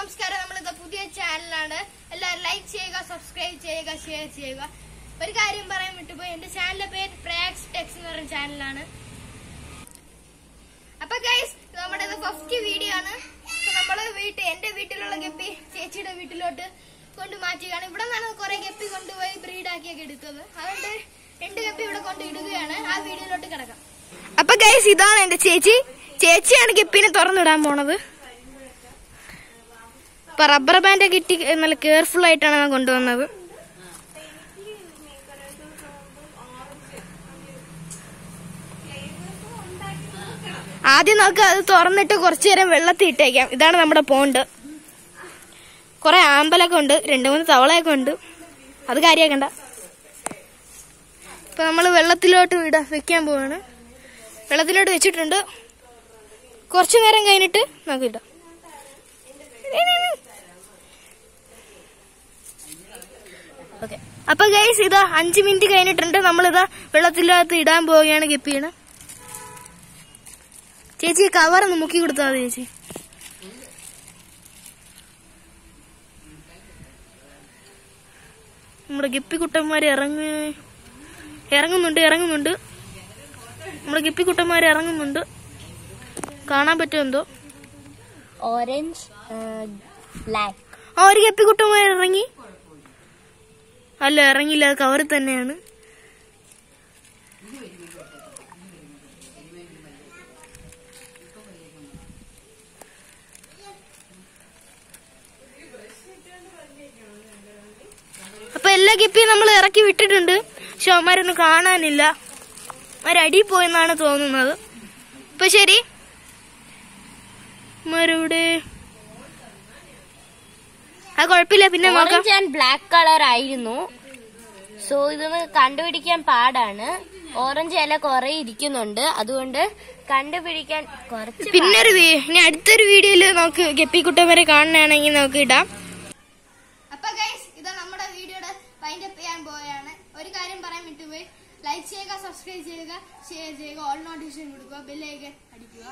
നമസ്കാരം. നമ്മളിത് പുതിയ ചാനലാണ്. എല്ലാവരും ലൈക്ക് ചെയ്യുക സബ്സ്ക്രൈബ് ചെയ്യുക ഷെയർ ചെയ്യുക. ഒരു കാര്യം പറയാൻ വിട്ടുപോയി. എന്റെ ചാനലിന്റെ പേര് പ്രാക്സ് ടെക്സ് എന്ന് പറയുന്ന ചാനലാണ്. അപ്പൊ ഗൈസ് നമ്മുടെ ഫസ്റ്റ് വീഡിയോ ആണ്. നമ്മൾ വീട്ടിൽ എന്റെ വീട്ടിലുള്ള ഗപ്പി ചേച്ചിയുടെ വീട്ടിലോട്ട് കൊണ്ട് മാറ്റുകയാണ്. ഇവിടെ നിന്നാണ് കുറെ ഗപ്പി കൊണ്ടുപോയി ബ്രീഡാക്കിയൊക്കെ എടുത്തത്. അതുകൊണ്ട് രണ്ട് ഗപ്പി ഇവിടെ കൊണ്ട് ഇടുകയാണ്. ആ വീഡിയോയിലോട്ട് കിടക്കാം. അപ്പൊ ഗൈസ് ഇതാണ് എന്റെ ചേച്ചി. ചേച്ചിയാണ് ഗപ്പിനെ തുറന്നിടാൻ പോണത്. ഇപ്പൊ റബ്ബർ ബാൻഡ് കിട്ടി നല്ല കെയർഫുൾ ആയിട്ടാണ് ഞാൻ കൊണ്ടുവന്നത്. ആദ്യം നമുക്ക് അത് തുറന്നിട്ട് കുറച്ചു നേരം വെള്ളത്തിൽ ഇട്ടേക്കാം. ഇതാണ് നമ്മുടെ പോണ്ട് കുറെ ആമ്പലൊക്കെ ഉണ്ട്. രണ്ടു മൂന്ന് തവളയൊക്കെ ഉണ്ട്. അത് കാര്യാക്കണ്ട. ഇപ്പൊ നമ്മൾ വെള്ളത്തിലോട്ട് വിട വെക്കാൻ പോവാണ്. വെള്ളത്തിലോട്ട് വെച്ചിട്ടുണ്ട്. കുറച്ചു നേരം കഴിഞ്ഞിട്ട് നമുക്ക് ഇടാം. ഓക്കെ അപ്പൊ ഗൈസ് ഇത് അഞ്ചു മിനിറ്റ് കഴിഞ്ഞിട്ടുണ്ട്. നമ്മളിതാ വെള്ളത്തിനകത്ത് ഇടാൻ പോവുകയാണ് ഗപ്പീണ് ചേച്ചി കവർ മുക്കി കൊടുത്താൽ മതി ചേച്ചി. നമ്മുടെ ഗപ്പിക്കുട്ടന്മാർ ഇറങ്ങി ഇറങ്ങുന്നുണ്ട് ഇറങ്ങുന്നുണ്ട്. നമ്മുടെ ഗപ്പിക്കുട്ടന്മാർ ഇറങ്ങുന്നുണ്ട്. കാണാൻ പറ്റുമോ എന്തോ? ഓറഞ്ച് ബ്ലാക്ക് ആ ഒരു ഗപ്പിക്കുട്ടന്മാർ ഇറങ്ങി. അല്ല ഇറങ്ങിയില്ല അത് കവറിൽ തന്നെയാണ്. അപ്പൊ എല്ലാ ഗപ്പിയും നമ്മൾ ഇറക്കി വിട്ടിട്ടുണ്ട്. പക്ഷെ അവന്മാരൊന്നും കാണാനില്ല. അവരടി പോയെന്നാണ് തോന്നുന്നത്. അപ്പൊ ശരി. അവന്മാരെവിടെ ആ കുഴപ്പമില്ല പിന്നെ നോക്കാം. ആൻഡ് ബ്ലാക്ക് കളർ ആയിരുന്നു. സോ ഇതൊന്ന് കണ്ടുപിടിക്കാൻ പാടാണ്. ഓറഞ്ച് ഇല കുറെ ഇരിക്കുന്നുണ്ട്. അതുകൊണ്ട് കണ്ടുപിടിക്കാൻ കുറച്ച് പിന്നെ ഒരു വീ- ഇനി അടുത്തൊരു വീഡിയോയിൽ നമുക്ക് ഗപ്പിക്കുട്ടന്മാരെ കാണുകയാണെങ്കിൽ നമുക്ക് ഇടാം. അപ്പൊ ഗൈസ് ഇത് നമ്മുടെ വീഡിയോയുടെ വൈൻഡ് അപ്പ് ചെയ്യാൻ പോയാണ് ഒരു കാര്യം പറയാൻ വിട്ടുപോയി ലൈക്ക് ചെയ്യുക സബ്സ്ക്രൈബ് ചെയ്യുക ഷെയർ ചെയ്യുക ഓൾ നോട്ടിഫിക്കേഷൻ കൊടുക്കുക ബെല്ലൈക്കൻ അടിക്കുക.